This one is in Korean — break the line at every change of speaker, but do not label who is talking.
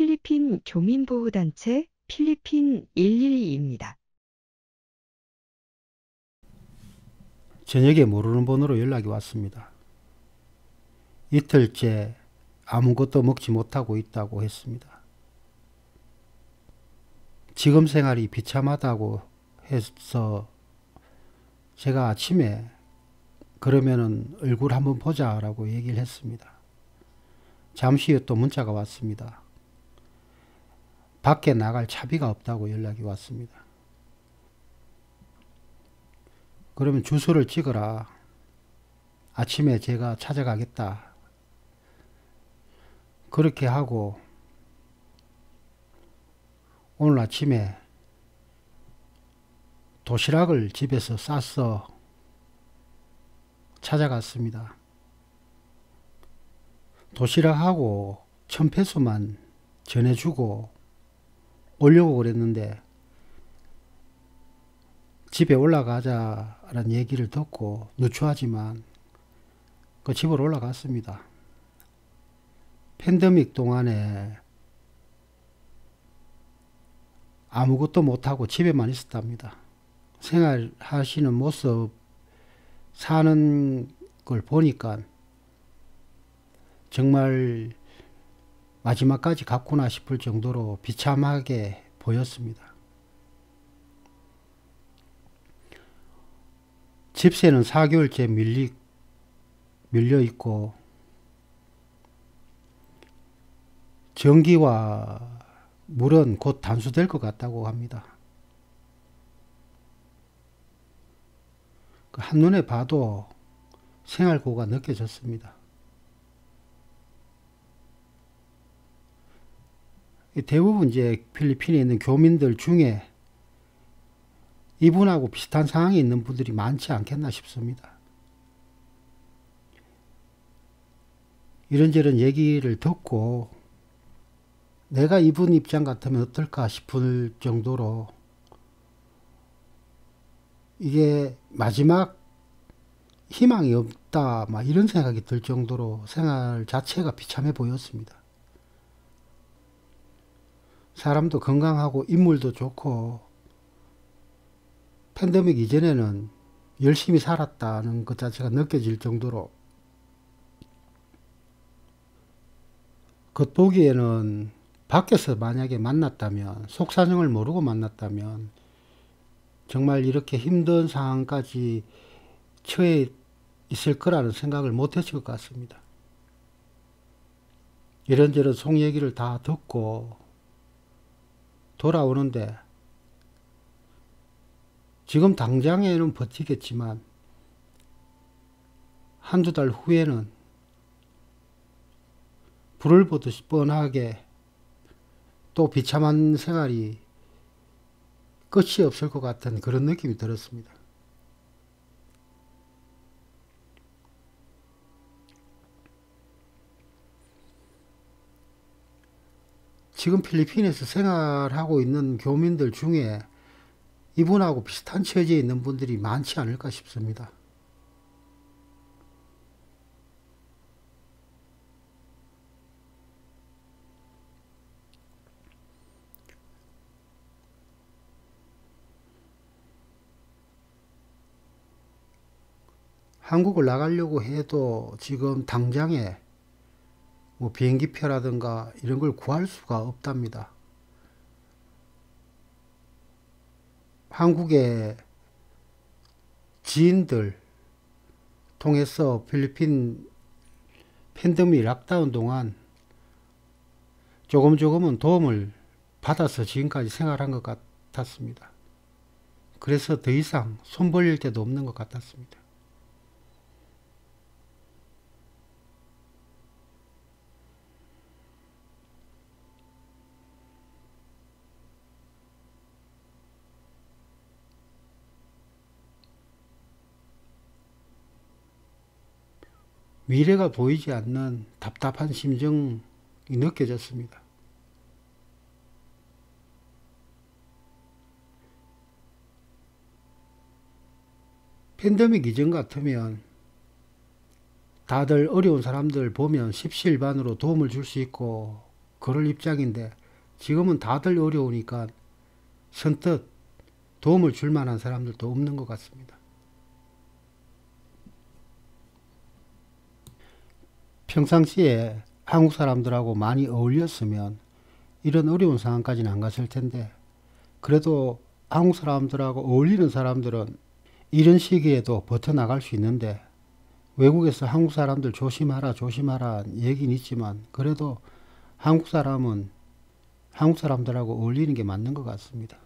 필리핀 교민보호단체 필리핀 112입니다.
저녁에 모르는 번호로 연락이 왔습니다. 이틀째 아무것도 먹지 못하고 있다고 했습니다. 지금 생활이 비참하다고 해서 제가 아침에 그러면은 얼굴 한번 보자라고 얘기를 했습니다. 잠시 후에 또 문자가 왔습니다. 밖에 나갈 차비가 없다고 연락이 왔습니다. 그러면 주소를 찍어라. 아침에 제가 찾아가겠다. 그렇게 하고 오늘 아침에 도시락을 집에서 싸서 찾아갔습니다. 도시락하고 천페소만 전해주고 오려고 그랬는데 집에 올라가자라는 얘기를 듣고 누추하지만 그 집으로 올라갔습니다. 팬데믹 동안에 아무것도 못하고 집에만 있었답니다. 생활하시는 모습 사는 걸 보니까 정말 마지막까지 갔구나 싶을 정도로 비참하게 보였습니다. 집세는 4개월째 밀리, 밀려 있고 전기와 물은 곧 단수될 것 같다고 합니다. 그 한눈에 봐도 생활고가 느껴졌습니다. 대부분 이제 필리핀에 있는 교민들 중에 이분하고 비슷한 상황에 있는 분들이 많지 않겠나 싶습니다. 이런저런 얘기를 듣고 내가 이분 입장 같으면 어떨까 싶을 정도로 이게 마지막 희망이 없다 막 이런 생각이 들 정도로 생활 자체가 비참해 보였습니다. 사람도 건강하고 인물도 좋고 팬데믹 이전에는 열심히 살았다는 것 자체가 느껴질 정도로 겉보기에는 밖에서 만약에 만났다면 속사정을 모르고 만났다면 정말 이렇게 힘든 상황까지 처해 있을 거라는 생각을 못 했을 것 같습니다. 이런저런 속 얘기를 다 듣고 돌아오는데 지금 당장에는 버티겠지만 한두 달 후에는 불을 보듯이 뻔하게 또 비참한 생활이 끝이 없을 것 같은 그런 느낌이 들었습니다. 지금 필리핀에서 생활하고 있는 교민들 중에 이분하고 비슷한 처지에 있는 분들이 많지 않을까 싶습니다. 한국을 나가려고 해도 지금 당장에 뭐 비행기표라든가 이런 걸 구할 수가 없답니다. 한국의 지인들 통해서 필리핀 팬데믹 락다운 동안 조금 조금은 도움을 받아서 지금까지 생활한 것 같았습니다. 그래서 더 이상 손 벌릴 데도 없는 것 같았습니다. 미래가 보이지 않는 답답한 심정이 느껴졌습니다. 팬데믹 이전 같으면 다들 어려운 사람들 보면 십시일반으로 도움을 줄 수 있고 그럴 입장인데 지금은 다들 어려우니까 선뜻 도움을 줄 만한 사람들도 없는 것 같습니다. 평상시에 한국 사람들하고 많이 어울렸으면 이런 어려운 상황까지는 안 갔을 텐데 그래도 한국 사람들하고 어울리는 사람들은 이런 시기에도 버텨나갈 수 있는데 외국에서 한국 사람들 조심하라 조심하라 얘기는 있지만 그래도 한국 사람은 한국 사람들하고 어울리는 게 맞는 것 같습니다.